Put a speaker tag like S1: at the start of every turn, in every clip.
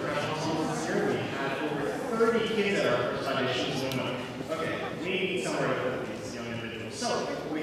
S1: Professional this year, we had over 30 kids at our. Okay, maybe somewhere over these young individuals. So we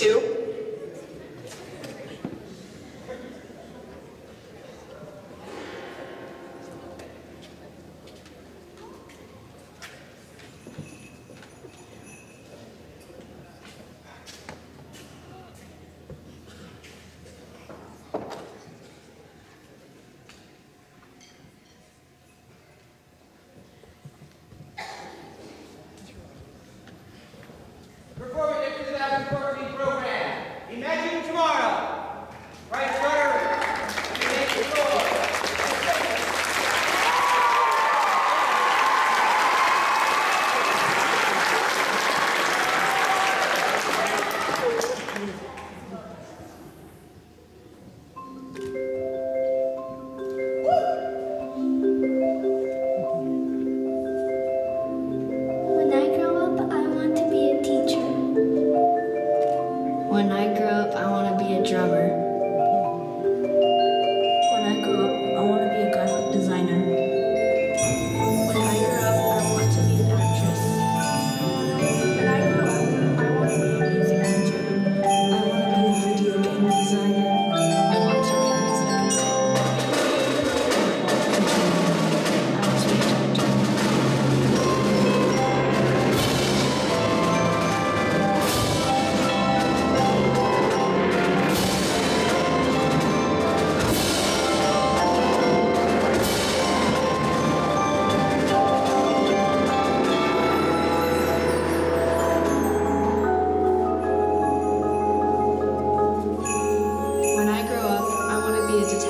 S1: two, to
S2: that,
S3: before we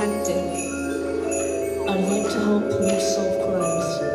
S3: I'd like to help police solve crimes.